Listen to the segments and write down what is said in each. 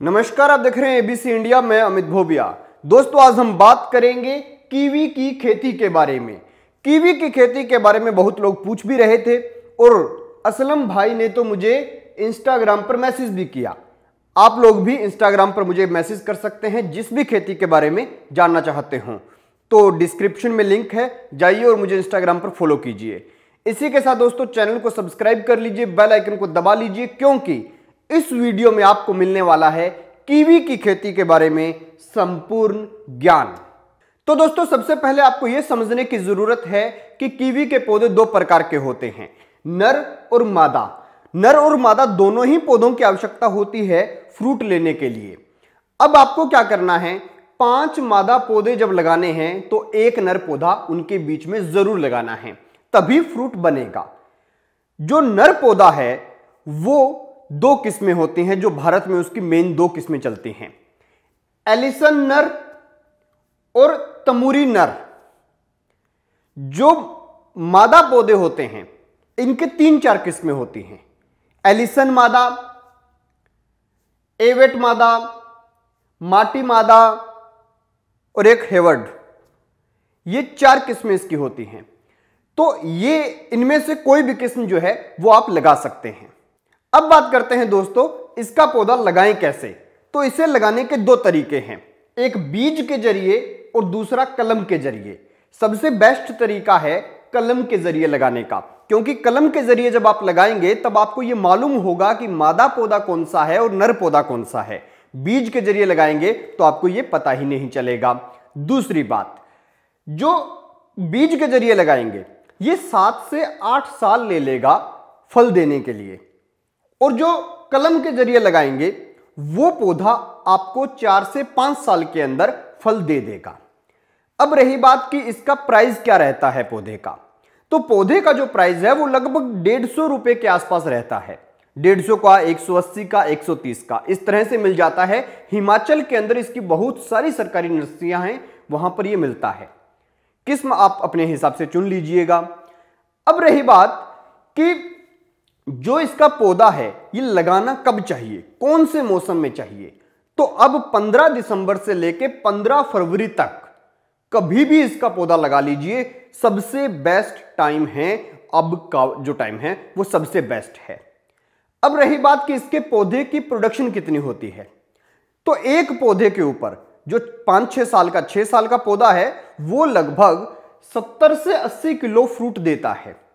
नमस्कार, आप देख रहे हैं एबीसी इंडिया में अमित भोबिया। दोस्तों, आज हम बात करेंगे कीवी की खेती के बारे में। कीवी की खेती के बारे में बहुत लोग पूछ भी रहे थे और असलम भाई ने तो मुझे इंस्टाग्राम पर मैसेज भी किया। आप लोग भी इंस्टाग्राम पर मुझे मैसेज कर सकते हैं जिस भी खेती के बारे में जानना चाहते हो। तो डिस्क्रिप्शन में लिंक है, जाइए और मुझे इंस्टाग्राम पर फॉलो कीजिए। इसी के साथ दोस्तों, चैनल को सब्सक्राइब कर लीजिए, बेल आइकन को दबा लीजिए, क्योंकि इस वीडियो में आपको मिलने वाला है कीवी की खेती के बारे में संपूर्ण ज्ञान। तो दोस्तों, सबसे पहले आपको यह समझने की ज़रूरत है कि कीवी के पौधे दो प्रकार के होते हैं, नर और मादा। नर और मादा दोनों ही पौधों की आवश्यकता होती है फ्रूट लेने के लिए। अब आपको क्या करना है, पाँच मादा पौधे जब लगाने हैं तो एक नर पौधा उनके बीच में ज़रूर लगाना है, तभी फ्रूट बनेगा। जो नर पौधा है, वो दो किस्में होती हैं जो भारत में उसकी मेन दो किस्में चलती हैं। एलिसन नर और तमूरी नर। जो मादा पौधे होते हैं, इनके तीन चार किस्में होती हैं। एलिसन मादा, एवेट मादा, माटी मादा और एक हेवर्ड। ये चार किस्में इसकी होती हैं। तो ये इनमें से कोई भी किस्म जो है, वो आप लगा सकते हैं। अब बात करते हैं दोस्तों, इसका पौधा लगाएँ कैसे? तो इसे लगाने के दो तरीके हैं। एक बीज के ज़रिए और दूसरा कलम के ज़रिए। सबसे बेस्ट तरीका है कलम के ज़रिए लगाने का। क्योंकि कलम के ज़रिए जब आप लगाएँगे, तब आपको यह मालूम होगा कि मादा पौधा कौन सा है और नर पौधा कौन सा है। बीज के ज़रिए लगाएँगे तो आपको यह पता ही नहीं चलेगा। दूसरी बात, जो बीज के ज़रिए लगाएँगे, ये सात से आठ साल ले लेगा फल देने के लिए। और जो कलम के ज़रिए लगाएँगे, वो पौधा आपको चार से पाँच साल के अंदर फल दे देगा। अब रही बात कि इसका प्राइस क्या रहता है पौधे का। तो पौधे का जो प्राइस है, वो लगभग डेढ़ सौ रुपए के आसपास रहता है। डेढ़ सौ का, एक सौ अस्सी का, एक सौ तीस का, इस तरह से मिल जाता है। हिमाचल के अंदर इसकी बहुत सारी सरकारी नर्सरियाँ हैं, वहाँ पर यह मिलता है। किस्म आप अपने हिसाब से चुन लीजिएगा। अब रही बात कि जो इसका पौधा है, ये लगाना कब चाहिए? कौन से मौसम में चाहिए? तो अब 15 दिसंबर से लेके 15 फरवरी तक कभी भी इसका पौधा लगा लीजिए। सबसे बेस्ट टाइम है, अब का जो टाइम है, वो सबसे बेस्ट है। अब रही बात कि इसके पौधे की प्रोडक्शन कितनी होती है। तो एक पौधे के ऊपर जो पाँच छह साल का, छह साल का पौधा है, वो लगभग सत्तर से अस्सी किलो फ्रूट देता है।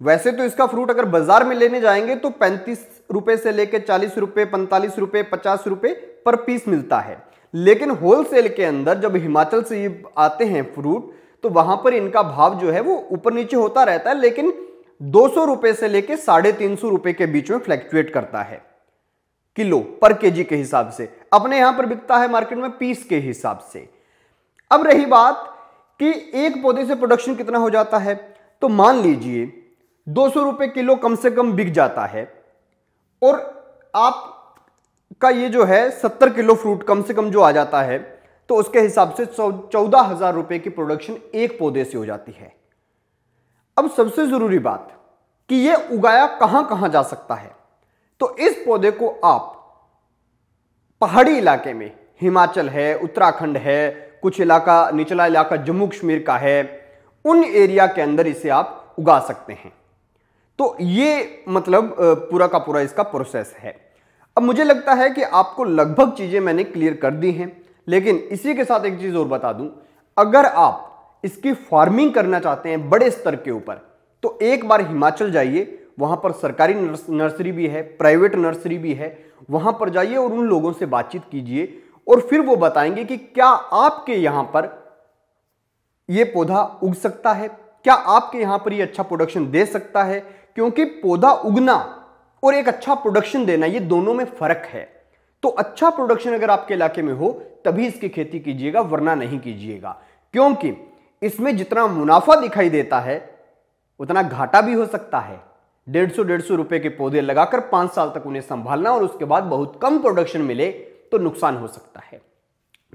वैसे तो इसका फ्रूट अगर बाज़ार में लेने जाएँगे तो पैंतीस रुपए से लेकर चालीस रुपए, पैंतालीस रुपए, पचास रुपए पर पीस मिलता है। लेकिन होलसेल के अंदर जब हिमाचल से ये आते हैं फ्रूट तो वहाँ पर इनका भाव जो है वो ऊपर नीचे होता रहता है, लेकिन दो सौ रुपए से लेकर साढ़े तीन सौ रुपए के बीच में फ्लैक्चुएट करता है। किलो पर केजी के हिसाब से। अपने यहाँ पर बिकता है मार्केट में पीस के हिसाब से। अब रही बात कि एक पौधे से प्रोडक्शन कितना हो जाता है? तो मान लीजिए दो सौ रुपए किलो कम से कम बिक जाता है। और आप का ये जो है सत्तर किलो फ्रूट कम से कम जो आ जाता है तो उसके हिसाब से चौदह हज़ार रुपए की प्रोडक्शन एक पौधे से हो जाती है। अब सबसे ज़रूरी बात कि यह उगाया कहाँ कहाँ जा सकता है। तो इस पौधे को आप पहाड़ी इलाके में, हिमाचल है, उत्तराखंड है, कुछ इलाका, निचला इलाका जम्मू कश्मीर का है, उन एरिया के अंदर इसे आप उगा सकते हैं। तो ये मतलब पूरा का पूरा इसका प्रोसेस है। अब मुझे लगता है कि आपको लगभग चीज़ें मैंने क्लियर कर दी हैं, लेकिन इसी के साथ एक चीज़ और बता दूँ। अगर आप इसकी फ़ार्मिंग करना चाहते हैं बड़े स्तर के ऊपर तो एक बार हिमाचल जाइए, वहाँ पर सरकारी नर्सरी भी है प्राइवेट नर्सरी भी है, वहाँ पर जाइए और उन लोगों से बातचीत कीजिए और फिर वो बताएँगे कि क्या आपके यहाँ पर यह पौधा उग सकता है, क्या आपके यहाँ पर यह अच्छा प्रोडक्शन दे सकता है क्योंकि पौधा उगना और एक अच्छा प्रोडक्शन देना, ये दोनों में फ़र्क है। तो अच्छा प्रोडक्शन अगर आपके इलाके में हो, तभी इसकी खेती कीजिएगा, वरना नहीं कीजिएगा। क्योंकि इसमें जितना मुनाफा दिखाई देता है, उतना घाटा भी हो सकता है। डेढ़ सौ डेढ़ सौ रुपए के पौधे लगाकर पाँच साल तक उन्हें संभालना और उसके बाद बहुत कम प्रोडक्शन मिले तो नुकसान हो सकता है।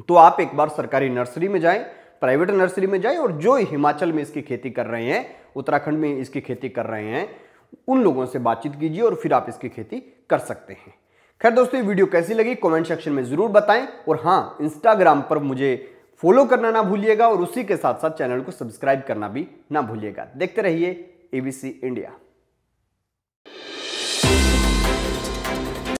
तो आप एक बार सरकारी नर्सरी में जाएँ प्राइवेट नर्सरी में जाएँ और जो हिमाचल में इसकी खेती कर रहे हैं, उत्तराखंड में इसकी खेती कर रहे हैं उन लोगों से बातचीत कीजिए और फिर आप इसकी खेती कर सकते हैं। खैर दोस्तों, ये वीडियो कैसी लगी कमेंट सेक्शन में ज़रूर बताएँ और हाँ इंस्टाग्राम पर मुझे फॉलो करना ना भूलिएगा और उसी के साथ साथ चैनल को सब्सक्राइब करना भी ना भूलिएगा। देखते रहिए एबीसी इंडिया